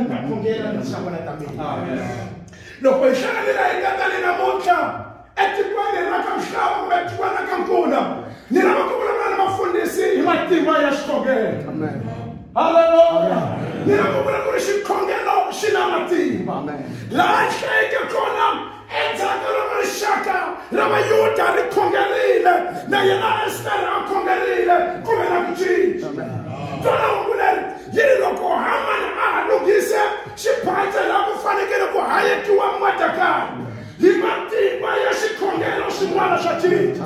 ni ta khongela ni xavona ta mina loko hi hlanganile hi nga tani namuntlha etikweni ra ka mhlava kumbe etikweni ra ka nkuna ni lava ku vulavula na vafundhisi hi matimba ya xikhongelo halleluya ni lava ku vula ku ri xikhongelo xi na matimba laha hlayeke kona endzhaku ra rixaka ra vayuda ri khongerile na yena esiteri a khongerile ku ve na ku cinca tona hungu leri yi ri loko hamani swin'wana swa cinca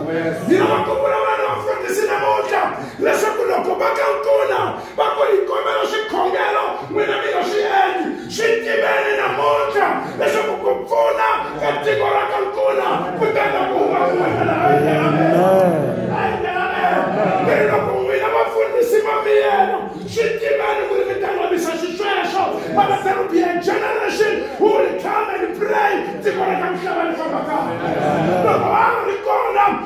ni lava ku vulavula na vafundhisi namuntlha leswaku loko va ka nkuna va ku hi kombela xikhongelo n'wina mi nga swi endli swi tiveni namuntlha leswaku ku pfuna ka tiko ra ka nkuna ku tala ku huma kun'wana leri loko n'wina vafundhisi va miyela swi tiveni ku ri mi ta lovisa xisweswo but there will be a generation who will come and pray tiko ra ka misava ri famba kahle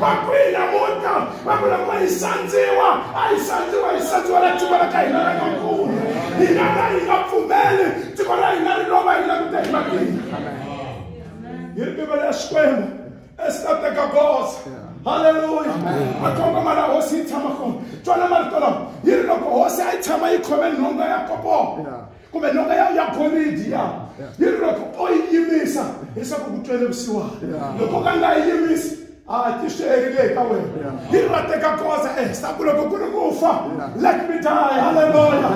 va kwihi namuntlha va ku loko hi sandziwa a ah, hi sandziwa hi tiko ra ka hina ra ka nkulu hi nga ka hi nga pfumeli tiko ra hina ri lova hi langute hi makini yi ri bibele ya xikwembu esitateka goza halleluya makhongoma la hosi yi tshama kona twana marito lawa yi ri loko hosi a yi tshama yi khome nhonga ya kopo kumbe nhonga ya ya golidi ya. Yi ri loko o yi yimisa leswaku ku twele vusiwana loko ka nga yi yimisi a ti swi erile ka wena yi ri va teka goza ehisa ku loko ku ri ku fa let me die halleluya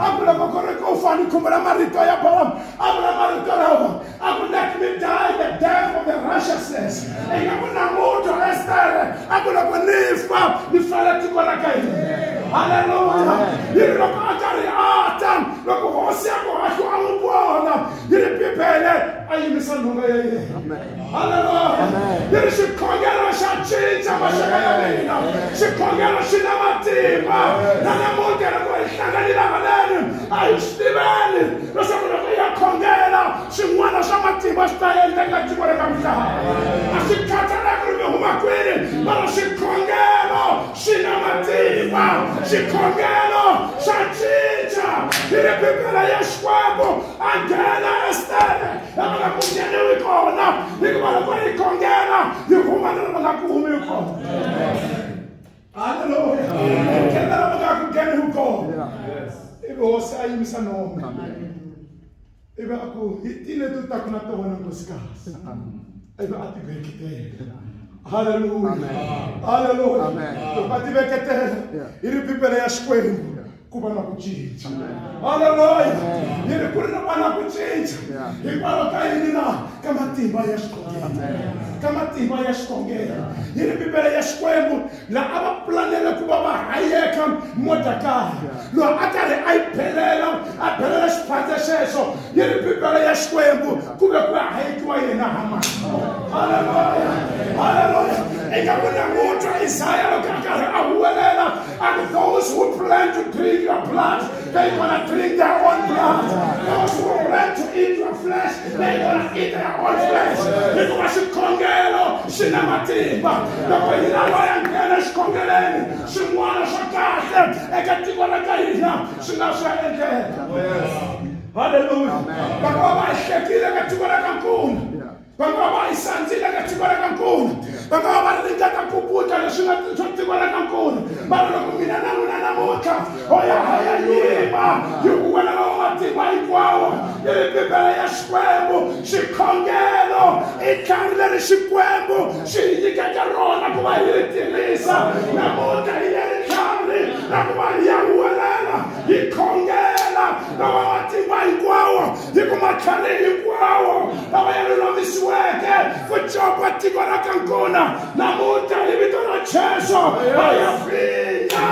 a ku loko ku ri ku fa ni khumbula marito ya balamu a vula marito lawa a let me die the death of the righteousness. Eka ku namuntlha estere a ku loko ni fa ni fela tiko ra ka hina halleluya yi ri loko a karhi a ta loko hosi ya ku haku a n'wi vona yi ri bibele a yimisa nhonga ya yena halleluya xikhongelo xa cinca maxaka ya mina xikhongelo xi na matimba na namuntlha loko hi hlanganile haleni a hi swi tiveni leswaku loko ya khongela swin'wana swa matimba swi ta endleka tiko le ka misava a swi khataleki ri mi huma kwini mara xikhongelo xi na matimba xikhongelo xa cinca yi ri bibele ya xikwembu a nghena estere lava nga ku ngheniwi kona hikuva loko yi khongela yi huma na lava nga ku humiwi kona halleluya nghena lava nga ku ngheniwi kona ivi hosi a yimisa nhonga ivi a ku hi ti leti ta ku na tona nkosikazi ivi a ti veketela halleluya halleluya loko a ti veketela yi ri bibele ya xikwembu ku va na ku cinca halleluya yi ri ku ri na va na ku cinca hikwalaho ka yini na ka matimba ya xikhongelo ka matimba ya xikhongelo yi ri bibele ya xikwembu laha a va pulanele ku va va hayeka modakari loyi a karhi a yi belela a belela xiphandze xexo yi ri bibele ya xikwembu ku ve ku ya hayekiwa yena hamani eka ku isaya loko a karhi a huwelela and those who plan to drink your blood they gonna drink their own blood. Those who plan to eat your flesh they gonna eat their own flesh. Hikuva xikhongelo xi na matimba. Loko hina loya nghena xikhongeleni swin'wana swa kahle eka tiko ra ka hina swi nga swa endleka halleluya va nga va va hlekile ka tiko ra ka nkuna va nga va va yi sandzile ka tiko ra ka nkuna va nga va va ringeta ku puta leswi nga swa tiko ra ka nkuna mara loko mina na n'wina namuntlha ho ya haya yima hi ku wena va hinkwawo yi ri bibele ya xikwembu xikhongelo i i tlhari leri xikwembu xi hi nyikeke rona ku va hi ri tirhisa namuntlha hi leri tlhari na ku va hi ya huwelela hi khongela na vamatimba hinkwawo hi ku matlhari hinkwawo lava ya lulamisiweke ku copa tiko ra ka nkuna namuntlha hi vito ra cheso va ya finya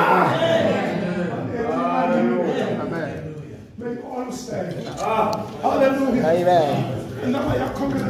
May all stand. Hallelujah. Amen. Nama ya khongela